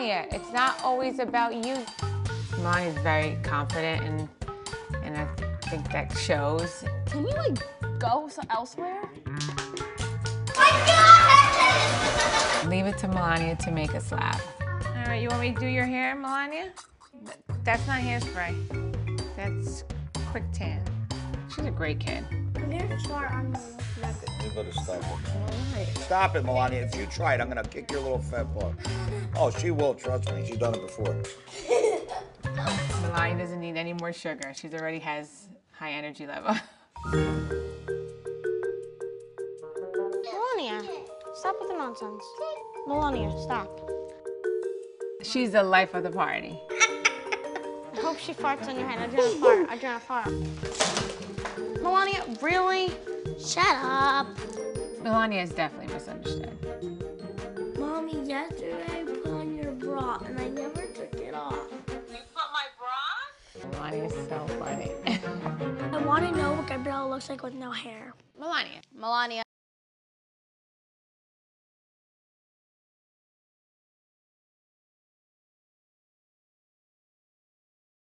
Milania, it's not always about you. Mom is very confident and and I think that shows. Can you like go so- elsewhere? Leave it to Milania to make us laugh. All right, you want me to do your hair, Milania? That's not hairspray. That's quick tan. She's a great kid. I'm gonna on the You better stop it. Stop it, Milania. If you try it, I'm gonna kick your little fat butt. Oh, she will. Trust me. She's done it before. Milania doesn't need any more sugar. She's already has high energy level. Milania, stop with the nonsense. Milania, stop. She's the life of the party. I hope she farts on your head. I do not fart. I do not fart. Milania, really? Shut up. Milania is definitely misunderstood. Mommy, yesterday I put on your bra and I never took it off. You put my bra? Milania is so funny. I want to know what Gabriella looks like with no hair. Milania. Milania.